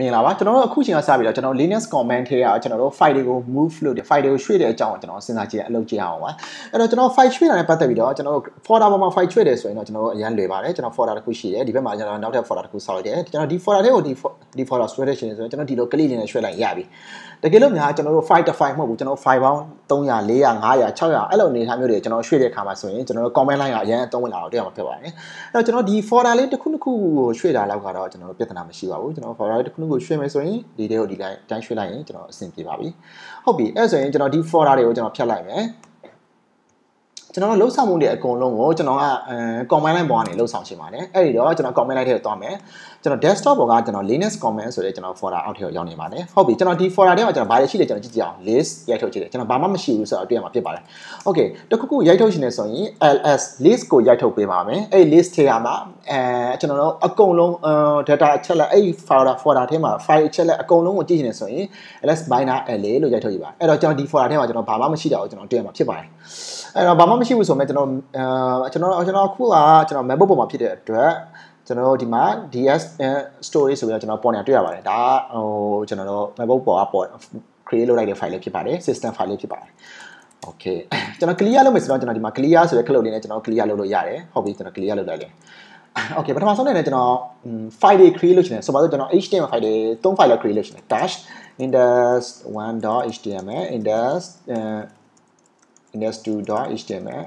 မင်္ဂလာပါကျွန်တော်တို့အခုချိန်ကစပြီးတော့ကျွန်တော် Linux comment ထဲကကျွန်တော်တို့ file တွေကို move လုပ်တယ် file တွေကိုရွှေ့တဲ့အကြောင်းကိုကျွန်တော်စဉ်းစားကြည့်ရအလုပ်ကြည့်အောင်ပါအဲ့တော့ကျွန်တော် file ရွှေ့တာနဲ့ပတ်သက်ပြီးတော့ကျွန်တော်တို့ folder ပေါ်မှာ file ရွှေ့တယ်ဆိုရင်တော့ကျွန်တော်တို့အရန်လွယ်ပါတယ်ကျွန်တော် folder တစ်ခုရှိတယ်ဒီဘက်မှာကျွန်တော်နောက်ထပ် folder တစ်ခုဆောက်လိုက်တယ်ကျွန်တော်ဒီ folder တွေကိုဒီဒီ folder ဆွဲတဲ့ရှင်ဆိုရင်ကျွန်တော်ဒီလို click နဲ့ရွှေ့လိုက်ရပြီတကယ်လို့များကျွန်တော်တို့ file တစ် file မဟုတ်ဘူးကျွန်တော် file ပေါင်း300 400 500 600အဲ့လိုအနေထားမျိုးတွေကျွန်တော်ရွှေ့တဲ့အခါမှာဆိုရင်ကျွန်တော်တို့ comment line ကအရန်အသုံးဝင်လာတော့တရားမှာဖြစ်ပါတယ်အဲ့တော့ကျွန်တော်ဒီ folder လေးတစ်ခုတစ်ခုကိုရွှေ့တာလောက်ကတော့ကျွန်တော်တို့ပြဿနာမရှိပါဘူးကျွန်တော် folder လေးတစ်ခုတစ်ခုကိုရွှေ့မယ်ဆိုရင်ဒီတွေကိုဒီတိုင်းတိုင်းရွှေ့လိုက်ရင်ကျွန်တော်အဆင်ပြေပါပြီဟုတ်ပြီအဲ့ဆိုရင်ကျွန်တော်ဒီ folder တွေကိုကျွန်တော်ဖြတ်လိုက်မယ် ကျွန်တော်တို့လှုပ်ဆောင်မှုတွေအကုန်လုံးကိုကျွန်တော်ကအဲ command line ပေါ်ကနေလှုပ်ဆောင်ချင်ပါတယ်အဲ့ဒီတော့ကျွန်တော် command line ထဲကိုသွားမယ်ကျွန်တော် desktop ပေါ်ကကျွန်တော် Linux command ဆိုတဲ့ကျွန်တော် folder အောက်ထဲကိုရောက်နေပါတယ်ဟုတ်ပြီကျွန်တော်ဒီ folder ထဲမှာကျွန်တော်ဘာတွေရှိလဲကျွန်တော်ကြည့်ကြည့်အောင် list ရိုက်ထုတ်ကြည့်တယ်ကျွန်တော်ဘာမှမရှိဘူးဆိုတော့တွေ့ရမှာဖြစ်ပါတယ် okay တခုခုရိုက်ထုတ်ရှင်နေဆိုရင် ls list ကိုရိုက်ထုတ်ပေးပါမယ်အဲ့ list ထဲမှာအဲကျွန်တော်တို့အကုန်လုံး data အချက်လက်အဲ့ folder folder ထဲမှာ file အချက်လက်အကုန်လုံးကိုကြည့်ရှင်နေဆိုရင် ls minor la လို့ရိုက်ထုတ်ကြည့်ပါအဲ့တော့ကျွန်တော်ဒီ folder ထဲမှာကျွန်တော်ဘာမှမရှိတာကိုကျွန်တော်တွေ့ရမှာဖြစ်ပါတယ်အဲ့တော့ဘာမှမရှိဘူးဆိုမဲ့ကျွန်တော်အဲကျွန်တော်ကျွန်တော်အခုကကျွန်တော် MacBook ပေါ်မှာဖြစ်တဲ့အတွက်ကျွန်တော်တို့ဒီမှာ DS story ဆိုပြီးတော့ကျွန်တော်ပေါ်နေတွေ့ရပါတယ်ဒါဟိုကျွန်တော်တို့ MacBook ပေါ်ကပေါ် create လုပ်လိုက်တဲ့ file လေးဖြစ်ပါတယ် system file လေးဖြစ်ပါတယ် okay ကျွန်တော် clear လုပ်မယ်ဆိုတော့ကျွန်တော်ဒီမှာ clear ဆိုတဲ့ click လေးနဲ့ကျွန်တော် clear လုပ်လို့ရတယ်ဟုတ်ပြီကျွန်တော် clear လုပ်လိုက်တယ် okay ပထမဆုံးအနေနဲ့ကျွန်တော် file တွေ create လုပ်ချင်တယ်ဆိုပါတော့ကျွန်တော် HTML file တွေ၃ file လောက် create လုပ်ချင်တယ် dash index1.html index index2.html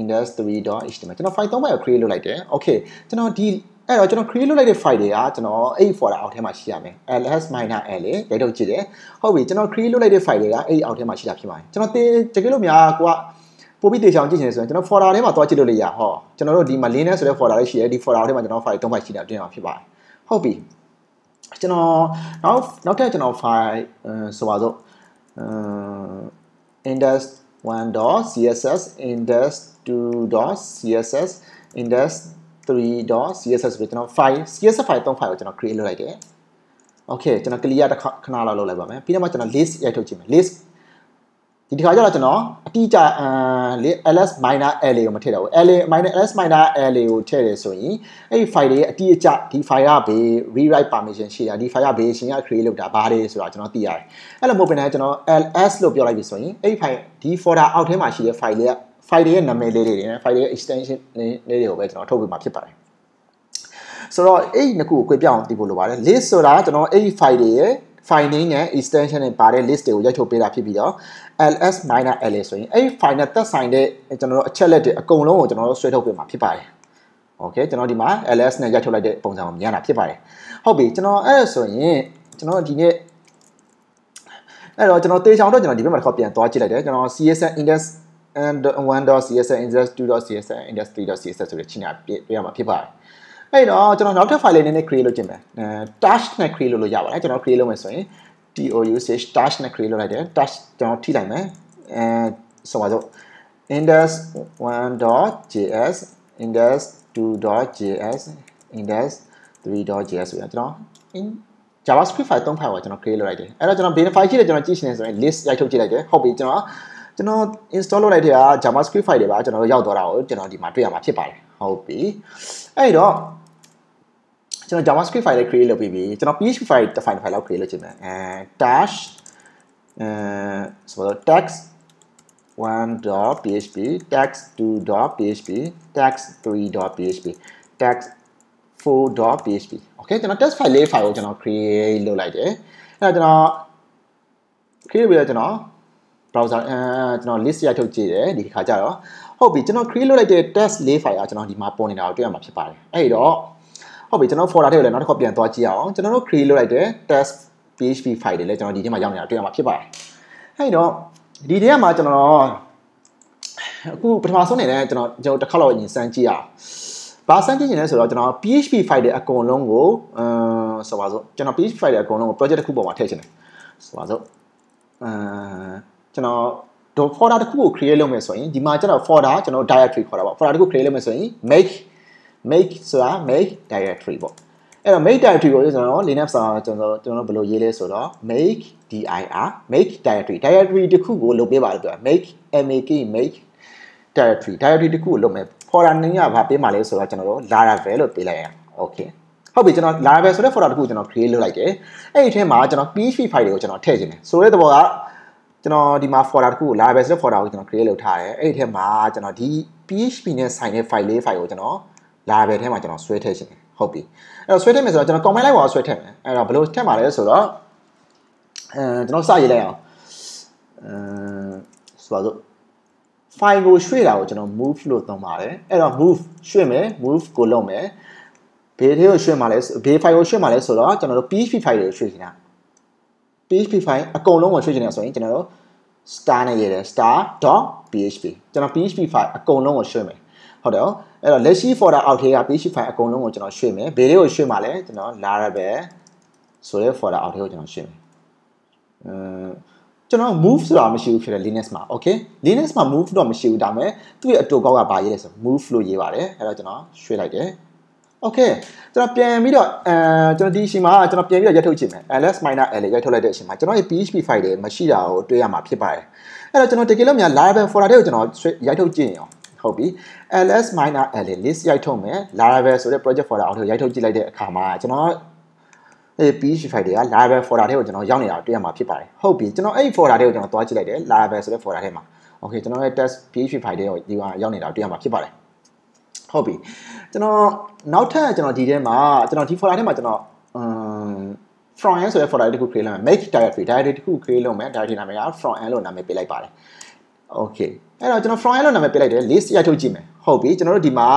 index3.html ကျွန်တော် file 3 file ကို create လုပ်လိုက်တယ် okay ကျွန်တော်ဒီအဲ့တော့ကျွန်တော် create လုပ်လိုက်တဲ့ file တွေကကျွန်တော်အဲ့ folder အောက်ထဲမှာရှိရမယ် ls-l လေးရိုက်ထုတ်ကြည့်တယ်ဟုတ်ပြီကျွန်တော် create လုပ်လိုက်တဲ့ file တွေကအဲ့အောက်ထဲမှာရှိတာဖြစ်ပါတယ်ကျွန်တော်တကယ်လို့များကိုကပို့ပြီးတေချောင်ကြည့်ချင်တယ်ဆိုရင်ကျွန်တော် folder ထဲမှာသွားကြည့်လို့လေရဟောကျွန်တော်တို့ဒီမှာ linux ဆိုတဲ့ folder လေးရှိတယ်ဒီ folder ထဲမှာကျွန်တော် file 3 file ရှိတာတွေ့ရမှာဖြစ်ပါတယ်ဟုတ်ပြီကျွန်တော်နောက်နောက်ထပ်ကျွန်တော် file ဆိုပါစို့ index 1.css index 2.css index 3.css ဆိုပြီးကျွန်တော် file css file 3 file ကိုကျွန်တော် create လုပ်လိုက်တယ် okay ကျွန်တော် clear တစ်ခဏလောက်လုပ်လိုက်ပါမယ်ပြီးတော့မှကျွန်တော် list ရိုက်ထုတ်ကြည့်မယ် list ဒီတစ်ခါကျတော့ကျွန်တော်အတိအကျအမ် ls minor la ကိုမထည့်တော့ဘူး la minor ls minor la ကိုထည့်တယ်ဆိုရင်အဲ့ဒီ file တွေရဲ့အတိအကျဒီ file ကဘေး rewrite permission ရှိတာဒီ file ကဘေးရှင်က create လုပ်တာဘာတွေဆိုတာကျွန်တော်သိရတယ်အဲ့လိုမဟုတ်ဘဲနဲ့ကျွန်တော် ls လို့ပြောလိုက်ပြီဆိုရင်အဲ့ဒီ file ဒီ folder အောက်ထဲမှာရှိတဲ့ file တွေက file တွေရဲ့နာမည်လေးတွေနဲ့ file တွေရဲ့ extension လေးတွေကိုပဲကျွန်တော်ထုတ်ပေးမှာဖြစ်ပါတယ်ဆိုတော့အဲ့ဒီနှစ်ခုကို꿰ပြအောင်သိဖို့လိုပါတယ် list ဆိုတာကျွန်တော်အဲ့ဒီ file တွေရဲ့ file name နဲ့ extension တွေပါတဲ့ list တွေကိုရိုက်ထုတ်ပေးတာဖြစ်ပြီးတော့ ls minor la ဆိုရင်အဲ့ဒီ file နဲ့သက်ဆိုင်တဲ့ကျွန်တော်တို့အချက်လက်တွေအကုန်လုံးကိုကျွန်တော်တို့ဆွဲထုတ်ပေးမှာဖြစ်ပါတယ်။ Okay ကျွန်တော်ဒီမှာ ls နဲ့ရိုက်ထုတ်လိုက်တဲ့ပုံစံကိုမြင်ရတာဖြစ်ပါတယ်။ဟုတ်ပြီကျွန်တော်အဲ့ဒါဆိုရင်ကျွန်တော်ဒီနေ့အဲ့တော့ကျွန်တော်တေချောင်တော့ကျွန်တော်ဒီဘက်မှာတစ်ခါပြန်သွားကြည့်လိုက်တယ်ကျွန်တော် csn index and 1.csn index 2.csn index 3.csn ဆိုတဲ့ချင်းညာပြရမှာဖြစ်ပါတယ်။ အဲ့တော့ကျွန်တော်နောက်ထပ် file လေးနည်းနည်း create လုပ်ခြင်းပဲအဲ touch နဲ့ create လုပ်လို့ရပါတယ်ကျွန်တော် create လုပ်မယ်ဆိုရင် touch touch နဲ့ create လုပ်လိုက်တယ် touch ကျွန်တော်ထိလိုက်မယ်အဲဆိုပါစို့ index 1.js index 2.js index 3.js ဆိုရင်ကျွန်တော် in javascript file 3 file ကိုကျွန်တော် create လုပ်လိုက်တယ်အဲ့တော့ကျွန်တော်ဘယ် file ရှိတယ်ကျွန်တော်ကြည့်ရှင်နေဆိုရင် list ရိုက်ထုတ်ကြည့်လိုက်တယ်ဟုတ်ပြီကျွန်တော်ကျွန်တော် install လုပ်လိုက်တဲ့က javascript file တွေပါကျွန်တော်ရောက်သွားတာကိုကျွန်တော်ဒီမှာတွေ့ရမှာဖြစ်ပါတယ် ဟုတ်ပြီအဲ့တော့ကျွန်တော် javascript file လေး create လုပ်ပြီးပြီကျွန်တော် php file တစ် file တစ် file လောက် create လုပ်ချင်တယ်အဲ dash အဲဆိုတော့ text 1.php text 2.php text 3.php text 4.php okay ကျွန်တော် text file လေး file ကိုကျွန်တော် create လုပ်လိုက်တယ်အဲ့တော့ကျွန်တော် create ပြီးတော့ကျွန်တော် browser အဲကျွန်တော် list ရိုက်ထုတ်ကြည့်တယ်ဒီခါကျတော့ ဟုတ်ပြီကျွန်တော် create လုပ်လိုက်တဲ့ test လေး file ကကျွန်တော်ဒီမှာပေါ်နေတာကိုတွေ့ရမှာဖြစ်ပါတယ်အဲ့တော့ဟုတ်ပြီကျွန်တော် folder ထဲကိုလည်းနောက်တစ်ခါပြန်သွားကြည့်အောင်ကျွန်တော်တို့ create လုပ်လိုက်တဲ့ test php file တွေလည်းကျွန်တော်ဒီထဲမှာရောက်နေတာတွေ့ရမှာဖြစ်ပါတယ်အဲ့တော့ဒီထဲမှာကျွန်တော်အခုပထမဆုံးနေနဲ့ကျွန်တော်ကျွန်တော်တစ်ခါတော့အရင်စမ်းကြည့်အောင်ဘာစမ်းကြည့်နေလဲဆိုတော့ကျွန်တော် php file တွေအကုန်လုံးကိုအမ်ဆိုပါစို့ကျွန်တော် php file တွေအကုန်လုံးကို project တစ်ခုပေါ်မှာထည့်ချင်တယ်ဆိုပါစို့အမ်ကျွန်တော် တော့ folder တစ်ခုကို create လုပ်မယ်ဆိုရင်ဒီမှာကျွန်တော် folder ကျွန်တော် directory ခေါ်တာပေါ့ folder တစ်ခု create လုပ်မယ်ဆိုရင် make make ဆိုတာ make directory ပေါ့အဲ့တော့ make directory ကိုကျွန်တော် Linux စာကျွန်တော်ကျွန်တော်ဘယ်လိုရေးလဲဆိုတော့ make dir make directory directory တစ်ခုကိုလုပ်ပေးပါလို့ပြော make make make directory directory တစ်ခုကိုလုပ်မယ် folder name ကဘာပေးမှာလဲဆိုတော့ကျွန်တော်တို့ laravel လို့ပေးလိုက်ရအောင် okay ဟုတ်ပြီကျွန်တော် Laravel ဆိုတဲ့ folder တစ်ခုကျွန်တော် create လုပ်လိုက်တယ်အဲ့ဒီထဲမှာကျွန်တော် PHP file တွေကိုကျွန်တော်ထည့်ခြင်းတယ်ဆိုတဲ့သဘောက ကျွန်တော်ဒီမှာ folder တစ်ခုကို Laravel ဆိုတဲ့ folder ကိုကျွန်တော် create လုပ်ထားတယ်အဲ့ဒီထဲမှာကျွန်တော်ဒီ PHP နဲ့ဆိုင်တဲ့ file လေး file ကိုကျွန်တော် Laravel ထဲမှာကျွန်တော်ဆွဲထည့်ခြင်းတယ်ဟုတ်ပြီအဲ့တော့ဆွဲထည့်မယ်ဆိုတော့ကျွန်တော် command လိုက်ပါဆွဲထည့်မယ်အဲ့တော့ဘယ်လိုထည့်မှာလဲဆိုတော့အဲကျွန်တော်စရေးလိုက်အောင်အဲဆိုတော့ file ကိုရွှေ့တာကိုကျွန်တော် move လို့သုံးပါတယ်အဲ့တော့ move ရွှေ့မယ် move ကိုလုပ်မယ်ဘေးထဲကိုရွှေ့မှာလဲဘေး file ကိုရွှေ့မှာလဲဆိုတော့ကျွန်တော်တို့ PHP file တွေကိုရွှေ့နေတာ PHP file အကုန်လုံးကိုရွှေ့ချင်တယ်ဆိုရင်ကျွန်တော်တို့ star နဲ့ရေးတယ် star.php ကျွန်တော် PHP file အကုန်လုံးကိုရွှေ့မယ်ဟုတ်တယ်အဲ့တော့လက်ရှိ folder အောက်ထဲက PHP file အကုန်လုံးကိုကျွန်တော်ရွှေ့မယ်ဘေးလေးကိုရွှေ့မှာလဲကျွန်တော် laravel ဆိုတဲ့ folder အောက်ထဲကိုကျွန်တော်ရွှေ့မယ်အမ်ကျွန်တော် move ဆိုတာမရှိဘူးဖြစ်တယ် Linux မှာ okay Linux မှာ move တော့မရှိဘူးဒါပေမဲ့သူ့ရဲ့အတူကောက်ကဘာရေးလဲဆို move လို့ရေးပါတယ်အဲ့တော့ကျွန်တော်ရွှေ့လိုက်တယ် okay ကျွန်တော်ပြန်ပြီးတော့အဲကျွန်တော်ဒီအချိန်မှာကျွန်တော်ပြန်ပြီးတော့ရိုက်ထုတ်ကြည့်မယ် ls-l ရိုက်ထုတ်လိုက်တဲ့အချိန်မှာကျွန်တော်ရဲ့ php file တွေမရှိတာကိုတွေ့ရမှာဖြစ်ပါတယ်အဲ့တော့ကျွန်တော်တကယ်လို့များ laravel folder တွေကိုကျွန်တော်ရိုက်ထုတ်ကြည့်ရင်ဟုတ်ပြီ ls-l list ရိုက်ထုတ်မယ် laravel ဆိုတဲ့ project folder အောက်ထည့်ရိုက်ထုတ်ကြည့်လိုက်တဲ့အခါမှာကျွန်တော်အဲ php file တွေက laravel folder တွေကိုကျွန်တော်ရောက်နေတာတွေ့ရမှာဖြစ်ပါတယ်ဟုတ်ပြီကျွန်တော်အဲ့ folder တွေကိုကျွန်တော်သွားကြည့်လိုက်တယ် laravel ဆိုတဲ့ folder ထဲမှာ okay ကျွန်တော်ရဲ့ test php file တွေကိုဒီမှာရောက်နေတာတွေ့ရမှာဖြစ်ပါတယ် ဟုတ်ပြီကျွန်တော်နောက်ထပ်ကျွန်တော်ဒီထဲမှာကျွန်တော်ဒီ folder ထဲမှာကျွန်တော် um from end ဆိုတဲ့ folder တစ်ခု create လုပ်မယ် make directory directory တစ်ခု create လုပ်မယ် directory နာမည်က from end လို့နာမည်ပေးလိုက်ပါတယ် okay အဲ့တော့ကျွန်တော် from end လို့နာမည်ပေးလိုက်တယ် list ရိုက်ထုတ်ကြည့်မယ်ဟုတ်ပြီကျွန်တော်တို့ဒီမှာ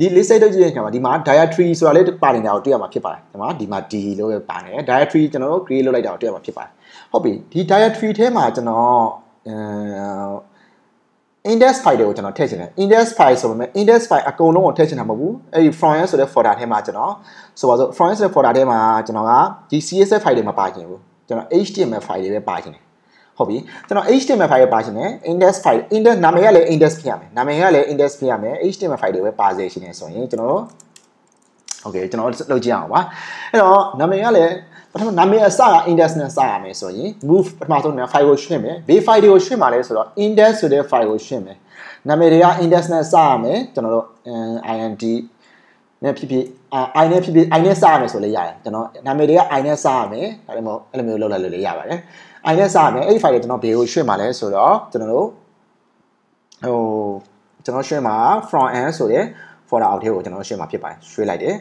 ဒီ list ရိုက်ထုတ်ကြည့်တဲ့အခါမှာဒီမှာ directory ဆိုတာလေးပါနေတာကိုတွေ့ရမှာဖြစ်ပါတယ်ဒီမှာဒီမှာ d လို့ပဲပါနေတယ် directory ကျွန်တော်တို့ create လုပ်လိုက်တာကိုတွေ့ရမှာဖြစ်ပါတယ်ဟုတ်ပြီဒီ directory ထဲမှာကျွန်တော်အဲ index file တွေကိုကျွန်တော်ထည့်ချင်တယ် index file ဆိုပေမဲ့ index file အကုန်လုံးကိုထည့်ချင်တာမဟုတ်ဘူးအဲ့ဒီ front end ဆိုတဲ့ folder ထဲမှာကျွန်တော်ဆိုပါစို့ front end ဆိုတဲ့ folder ထဲမှာကျွန်တော်ကဒီ CSS file တွေမပါချင်ဘူးကျွန်တော် HTML file တွေပဲပါချင်တယ်ဟုတ်ပြီကျွန်တော် HTML file ပါချင်တယ် index file index နာမည်ကလည်း index ဖြစ်ရမယ်နာမည်ကလည်း index ဖြစ်ရမယ် HTML file တွေပဲပါစေရှင်နေဆိုရင်ကျွန်တော် โอเคကျွန်တော်လုပ်ကြည့်အောင်ပါအဲ့တော့နာမည်ကလည်းပထမနာမည်အစက index နဲ့စရမယ်ဆိုရင် move ပထမဆုံးနာ file ကိုရှင်းမယ်ဘေး file တွေကိုရှင်းပါလဲဆိုတော့ index ဆိုတဲ့ file ကိုရှင်းမယ်နာမည်တွေက index နဲ့စရမယ်ကျွန်တော်တို့ int နဲ့ဖြစ်ဖြစ် i နဲ့ဖြစ်ဖြစ် i နဲ့စရမယ်ဆိုလည်းရတယ်ကျွန်တော်နာမည်တွေက i နဲ့စရမယ်ဒါပေမဲ့အဲ့လိုမျိုးလုပ်လိုက်လို့လည်းရပါတယ် i နဲ့စရမယ်အဲ့ဒီ file တွေကျွန်တော်ဘေးကိုရှင်းပါလဲဆိုတော့ကျွန်တော်တို့ဟိုကျွန်တော်ရှင်းမှာ from end ဆိုတဲ့ folder အောက်ထဲကိုကျွန်တော်ရှင်းမှာဖြစ်ပါတယ်ရွှေ့လိုက်တယ်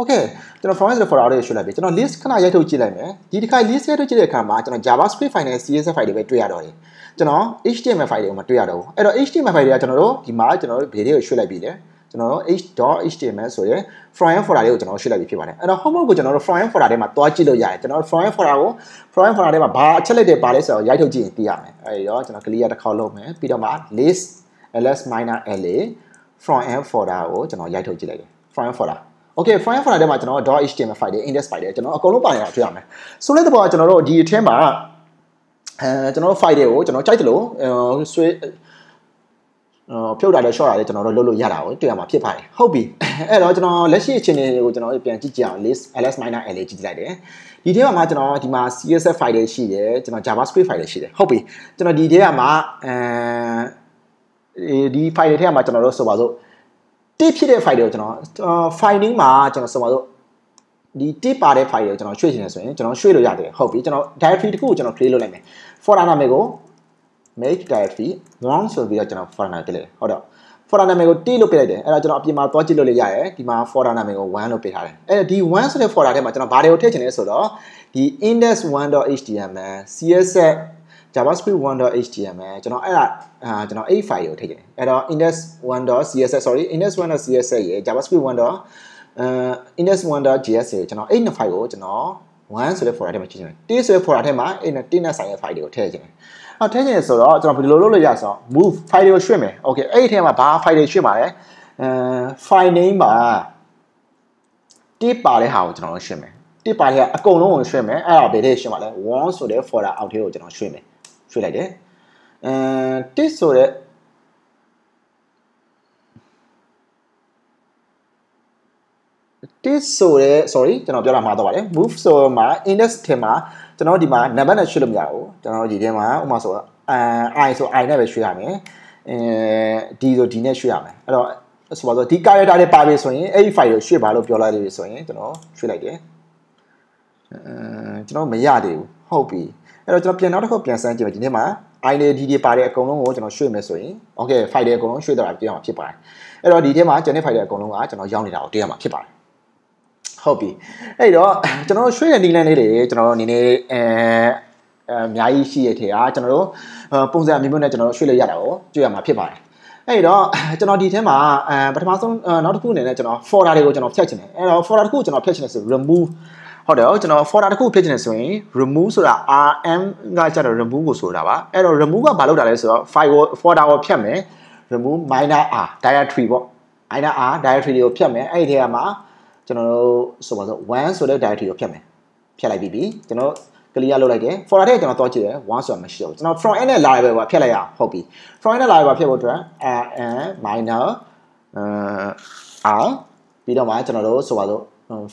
Okay ကျွန်တော် format ဆိုတဲ့ folder လေးရွှေ့လိုက်ပြီကျွန်တော် list ခဏရိုက်ထုတ်ကြည့်လိုက်မယ်ဒီတစ်ခါ list ရိုက်ထုတ်ကြည့်တဲ့အခါမှာကျွန်တော် javascript file နဲ့ css file တွေပဲတွေ့ရတော့တယ်ကျွန်တော် html file တွေကိုမတွေ့ရတော့ဘူးအဲ့တော့ html file တွေကကျွန်တော်တို့ဒီမှာကျွန်တော်တို့ဘေးလေးကိုရွှေ့လိုက်ပြီလေကျွန်တော်တို့ h.html ဆိုတဲ့ front-end folder လေးကိုကျွန်တော်ရွှေ့လိုက်ပြီဖြစ်ပါတယ်အဲ့တော့ homework ကိုကျွန်တော်တို့ front-end folder ထဲမှာတွားကြည့်လို့ရတယ်ကျွန်တော်တို့ front-end folder ကို front-end folder ထဲမှာဘာအချက်လက်တွေပါလဲဆိုတော့ရိုက်ထုတ်ကြည့်ရင်သိရမယ်အဲ့တော့ကျွန်တော် clear တစ်ခေါက်လုပ်မယ်ပြီးတော့မှ list ls-la front-end folder ကိုကျွန်တော်ရိုက်ထုတ်ကြည့်လိုက်တယ် front-end folder okay file folder ထဲမှာကျွန်တော် .html file တွေ index file တွေကျွန်တော်အကုန်လုံးပါနေတာတွေ့ရမယ်ဆိုတဲ့တော့ကျွန်တော်တို့ဒီအထင်းမှာအဲကျွန်တော်တို့ file တွေကိုကျွန်တော်ကြိုက်တယ်လို့ဆွဲဖြုတ်တာလည်း short တာလည်းကျွန်တော်တို့လုပ်လို့ရတာကိုတွေ့ရမှာဖြစ်ပါတယ်ဟုတ်ပြီအဲ့တော့ကျွန်တော်လက်ရှိအခြေအနေကိုကျွန်တော်ပြန်ကြည့်ကြအောင် list ls-la ကြည့်လိုက်တယ်ဒီထဲမှာကျွန်တော်ဒီမှာ css file တွေရှိတယ်ကျွန်တော် javascript file တွေရှိတယ်ဟုတ်ပြီကျွန်တော်ဒီထဲမှာအဲဒီ file တွေထဲမှာကျွန်တော်တို့ဆိုပါစို့ တစ်ဖြစ်တဲ့ file တွေကိုကျွန်တော် file name မှာကျွန်တော်ဆိုပါစို့ဒီတစ်ပါတဲ့ file တွေကိုကျွန်တော်ရွှေ့ချင်တယ်ဆိုရင်ကျွန်တော်ရွှေ့လို့ရတယ်ဟုတ်ပြီကျွန်တော် directory တစ်ခုကိုကျွန်တော် create လုပ်လိုက်မယ် folder နာမည်ကို make directory 1ဆိုပြီးတော့ကျွန်တော် folder နာမည်တင်လိုက်ဟုတ်တော့ folder နာမည်ကိုတိလို့ပြလိုက်တယ်အဲ့တော့ကျွန်တော်အပြင်မှာသွားကြည့်လို့လည်းရတယ်ဒီမှာ folder နာမည်ကို1လို့ပေးထားတယ်အဲ့ဒီ1ဆိုတဲ့ folder ထဲမှာကျွန်တော်ဘာတွေကိုထည့်ချင်လဲဆိုတော့ဒီ index1.html css javascript 1.html ကျွန်တော်အဲ့ဒါအာကျွန်တော်အဲ့ file ကိုထည့်ချင်တယ်အဲ့တော့ index1.css sorry index1.css ရယ် javascript 1. အဲ index1.js ရယ်ကျွန်တော်အဲ့နှစ် file ကိုကျွန်တော်1ဆိုတဲ့ folder ထဲမှာကြည့်ချင်တယ်1ဆိုတဲ့ folder ထဲမှာအဲ့နဲ့1နဲ့ဆိုင်တဲ့ file တွေကိုထည့်ချင်တယ်အော်ထည့်ချင်ဆိုတော့ကျွန်တော်ဘယ်လိုလုပ်လို့ရဆိုတော့ move file တွေကိုရွှေ့မယ် okay အဲ့ဒီထဲမှာဘာ file တွေရွှေ့မှာလဲအဲ file name မှာတစ်ပါတဲ့ဟာကိုကျွန်တော်ရွှေ့မယ်တစ်ပါတဲ့ဟာအကုန်လုံးကိုရွှေ့မယ်အဲ့ဒါဘယ်ထဲရွှေ့မှာလဲ1ဆိုတဲ့ folder အောက်ထဲကိုကျွန်တော်ရွှေ့မယ် ရွှေ့လိုက်တယ်အဲတစ်ဆိုတဲ့တစ်ဆိုတဲ့ sorry ကျွန်တော်ပြောတာမှားတော့ပါတယ် move ဆိုမှာ index ထဲမှာကျွန်တော်ဒီမှာ number နဲ့ရွှေ့လို့မရဘူးကျွန်တော်ဒီထဲမှာဥပမာဆိုတော့ i ဆို i နဲ့ပဲရွှေ့ရမယ်အဲ d ဆို d နဲ့ရွှေ့ရမယ်အဲ့တော့ဆိုပါတော့ဒီ character တွေပါပြီဆိုရင်အဲ့ဒီ file ကိုရွှေ့ပါလို့ပြောလိုက်လို့ဆိုရင်ကျွန်တော်ရွှေ့လိုက်တယ်အဲကျွန်တော်မရသေးဘူး ဟုတ်ပြီအဲ့တော့ကျွန်တော်ပြန်နောက်တစ်ခုပြန်စမ်းကြည့်မယ်ဒီနေ့မှာ ID တွေပါတဲ့အကုန်လုံးကိုကျွန်တော်ရွှေ့မယ်ဆိုရင် okay file တွေအကုန်လုံးရွှေ့တော့ပြရမှာဖြစ်ပါတယ်အဲ့တော့ဒီထဲမှာကျွန်တော် file တွေအကုန်လုံးကကျွန်တော်ရောက်နေတာကိုတွေ့ရမှာဖြစ်ပါတယ်ဟုတ်ပြီအဲ့တော့ကျွန်တော်ရွှေ့တဲ့နည်းလမ်းလေးတွေကျွန်တော်အနေနဲ့အဲအများကြီးရှိရတဲ့ဟာကျွန်တော်တို့ပုံစံအမျိုးမျိုးနဲ့ကျွန်တော်တို့ရွှေ့လို့ရတာကိုတွေ့ရမှာဖြစ်ပါတယ်အဲ့တော့ကျွန်တော်ဒီထဲမှာအဲပထမဆုံးနောက်တစ်ခုအနေနဲ့ကျွန်တော် folder တွေကိုကျွန်တော်ဖြတ်ချင်တယ်အဲ့တော့ folder တစ်ခုကျွန်တော်ဖြတ်ချင်တယ်ဆို remove ဟုတ်တယ်ကျွန်တော် folder တစ်ခုဖြတ်ချင်တယ်ဆိုရင် remove ဆိုတာ rm ကကျတော့ remove ကိုဆိုတာပါအဲ့တော့ remove ကဘာလုပ်တာလဲဆိုတော့ file ကို folder ကိုဖြတ်မယ် remove minor r directory ပေါ့ minor r directory ကိုဖြတ်မယ်အဲ့ဒီထဲမှာကျွန်တော်တို့ဆိုပါစို့1ဆိုတဲ့ directory ကိုဖြတ်မယ်ဖြတ်လိုက်ပြီးပြီကျွန်တော် clear လုပ်လိုက်တယ် folder ထဲကျွန်တော်တွားကြည့်တယ်1ဆိုတာမရှိဘူးကျွန်တော် from end နဲ့ live ပဲဖြတ်လိုက်ရဟုတ်ပြီ from end နဲ့ live ဖြတ်ဖို့အတွက် rm minor r ပြီးတော့မှကျွန်တော်တို့ဆိုပါစို့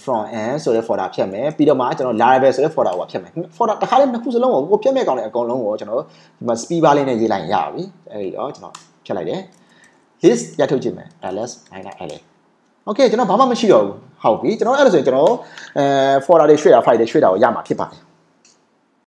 from end ဆိုတဲ့ folder ဖြတ်မယ်ပြီးတော့မှကျွန်တော် laravel ဆိုတဲ့ folder ကိုဖြတ်မယ် folder တစ်ခါလေးနှစ်ခုစလုံးကိုကိုဖြတ်မဲ့ကောင်လေးအကုန်လုံးကိုကျွန်တော်ဒီမှာ speed bar လေးနဲ့ရေးလိုက်ရပြီအဲဒီတော့ကျွန်တော်ဖြတ်လိုက်တယ် list ရထုတ်ကြည့်မယ် ls minor l okay ကျွန်တော်ဘာမှမရှိတော့ဘူးဟုတ်ပြီကျွန်တော်အဲ့လိုဆိုရင်ကျွန်တော်အဲ folder တွေရွှေ့တာ file တွေရွှေ့တာကိုရမှာဖြစ်ပါတယ်